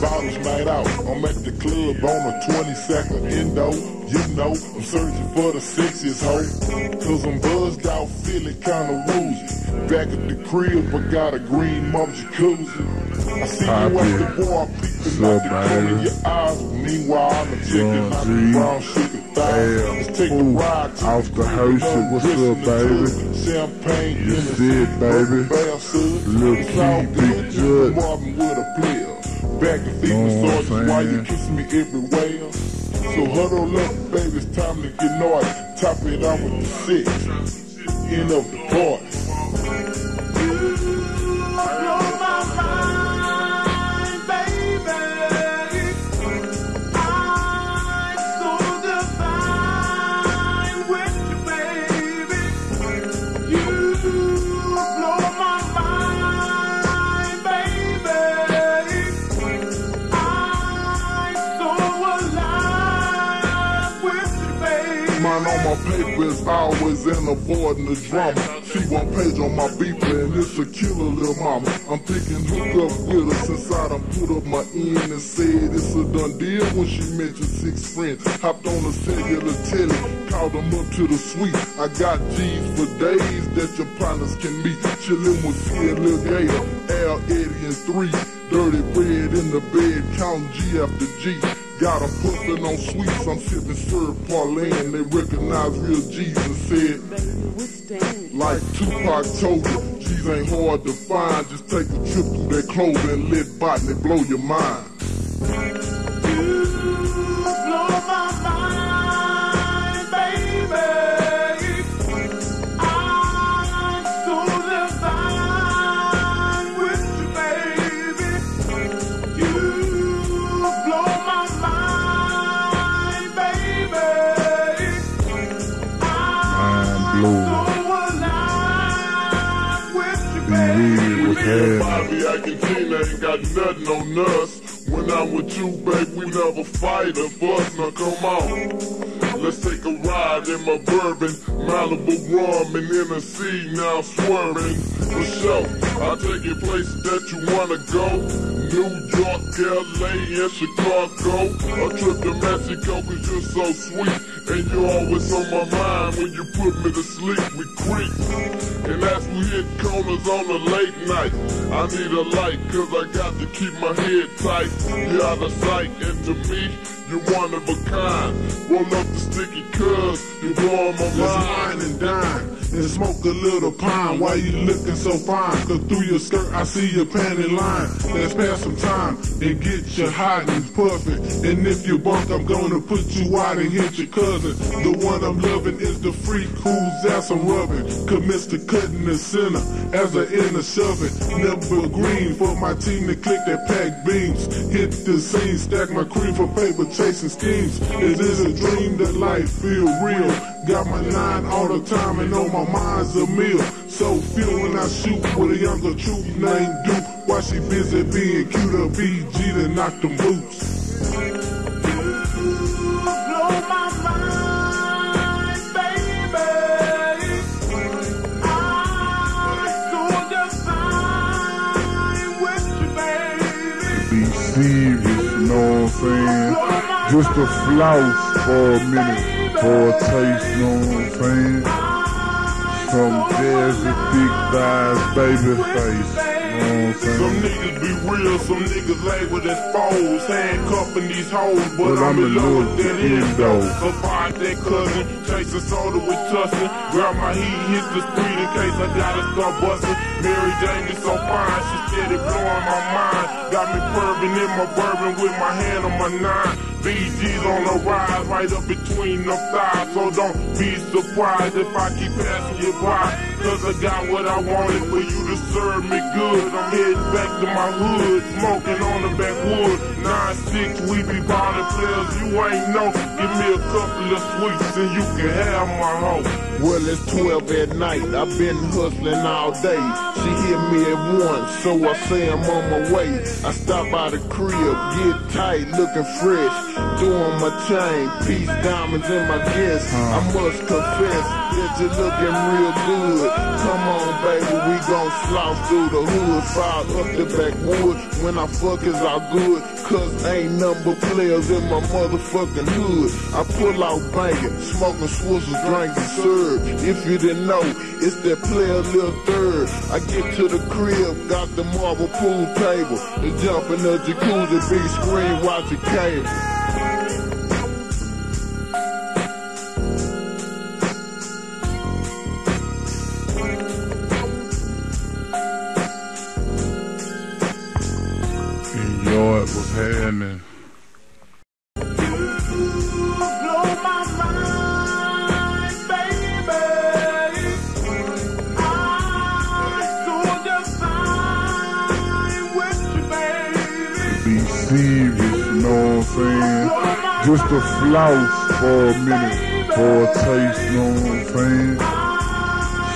bottles night out. I'm at the club on a 22nd endo. You know, I'm searching for the sexiest hoe. Cause I'm buzzed out, feeling kinda woozy. Back at the crib, I got a green mom jacuzzi. I see you at the bar, peeping out the corner of your eyes. Meanwhile, I'm checking out the brown sugar thighs. Let's take a ride to off the house. What's up, baby? Champagne, you see it, baby. Little key, big judge. Back and feet massage while you kiss me everywhere. So huddle up, baby, it's time to get naughty. Top it off with the six. End of the party. Mine on my paper is always in avoiding the drama. See one page on my beeper and it's a killer little mama. I'm thinking hook up with her since I done put up my end and said it's a done deal when she mentioned six friends. Hopped on the cellular telly, called them up to the suite. I got G's for days that your partners can meet. Chillin' with Sia, Lil Gator, Al, Eddie, and three. Dirty bread in the bed, counting G after G. Got 'em puffin' on sweets, I'm sippin' syrup parlay and they recognize real and said, like Tupac told you, G's ain't hard to find, just take a trip through that clothing and let botany blow your. Mind Happening. Bobby Argentina ain't got nothing on us. When I'm with you, babe, we never fight or fuss. Now come on. Let's take a ride in my bourbon, Malibu rum and sea now swerving. For sure, I'll take you places that you wanna go. New York, LA, and Chicago. A trip to Mexico cause you're so sweet. And you're always on my mind when you put me to sleep. We creep. And as we hit corners on a late night, I need a light cause I got to keep my head tight. You're out of sight and to me, you're one of a kind. Roll up the sticky cuz, you blow on my mind. wine and dine and smoke a little pine Why you looking so fine. Cause through your skirt I see your panty line. Let's pass some time and get you hot and puffin'. And if you bunk, I'm gonna put you out and hit your cousin. The one I'm loving is the freak whose ass I'm rubbing. Commits to cutting the center as I inner shoving. Never green for my team to click that pack beams. Hit the scene, stack my cream for paper chasing schemes. It is a dream that life feel real. Got my nine all the time and on my mind's a meal. So feel when I shoot with a younger troop named Duke. Why she busy being cute, a BG to knock them boots. Be serious, you know what I'm saying? Just a flouse for a minute, for a taste, you know what I'm saying? Some jazzy, big thighs, baby face, you know what I'm Some niggas be real, some niggas labeled as foes, handcuffing these hoes, but, But I'm in love with that with endo. find that cousin, chasing soda with Tussin. Grab my heat, hit the street in case I gotta start bustin'. Mary Jane is so fine, she steady blowing my mind. Got me purring in my bourbon with my hand on my nine. BG's on the rise, right up between them thighs. So don't be surprised if I keep passing you by. Cause I got what I wanted for you to serve me good. I'm heading back to my hood, smoking on the backwood. 9-6, we be ballin' players, you ain't know. Give me a couple of sweets and you can have my hoe. Well, it's 12 at night. I've been hustling all day. She hit me at once, so I say I'm on my way. I stop by the crib, get tight, looking fresh. Doing my chain, piece diamonds in my guess. I must confess that you're looking real good. Come on, baby, we gon' slouch through the hood, fire up the backwoods. When I fuck is all good, cause ain't number players in my motherfucking hood. I pull out banging, smoking Swizzles, drinking serve. If you didn't know, it's that player little third. I get to the crib, got the marble pool table, the jump in the jacuzzi, big screen, watching cable. Serious, you know what I'm saying? Just a flouse for a minute, for a taste, you know what I'm saying?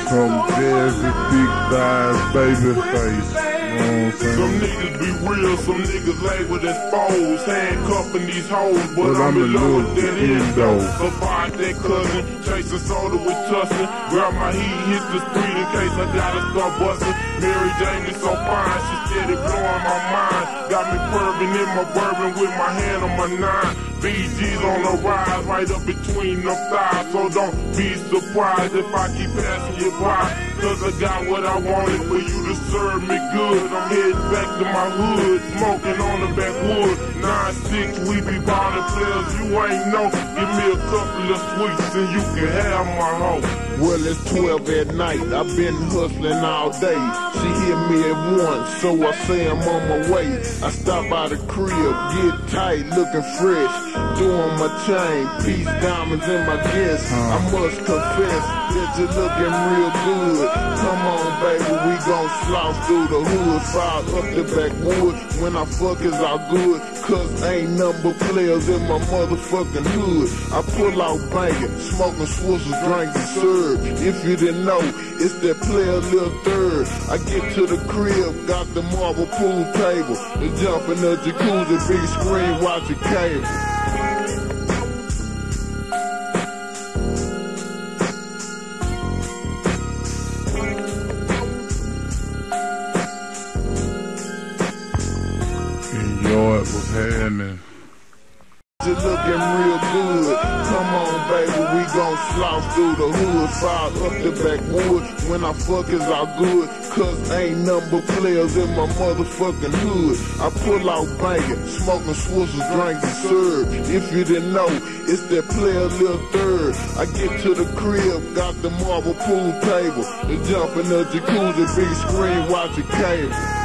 Some jazzy, big thighs, baby face. You know what I'm saying? Some niggas be real, some niggas label as foes, handcuffing these hoes, but, But I'm in love with with that endo. far that cousin, chasing soda with Tussin, grab my heat, hit the street in case I gotta start bustin'. Mary Jane is so fine, she steady blowing my mind. Got me purring in my bourbon with my hand on my nine. BG's on the rise, right up between them thighs. So don't be surprised if I keep passing you by. Cause I got what I wanted for you to serve me good. I'm heading back to my hood, smoking on the backwood. 9-6, we be ballin' players, you ain't know. Give me a couple of sweets and you can have my hoe. Well, it's 12 at night. I've been hustling all day. She hit me at once, so I say I'm on my way. I stop by the crib, get tight, looking fresh. Doing my chain, piece diamonds in my guess. I must confess that you're looking real good. Come on, baby, we gon' slouch through the hood, fire up the backwoods. When I fuck is all good, cause ain't number players in my motherfucking hood. I pull out banging, smoking Swizzles, drinking serve. If you didn't know, it's that player little third. I get to the crib, got the marble pool table, the jump in the jacuzzi, big screen, watching cable. And happening. You looking real good. Come on, baby, we gon' slouch through the hood, fire up the backwoods. When I fuck is all good, cause ain't number players in my motherfucking hood. I pull out banging, smoking Swizzles, drinking serve. If you didn't know, it's that player little third. I get to the crib, got the marble pool table, the jump in the jacuzzi, big screen, watching cable.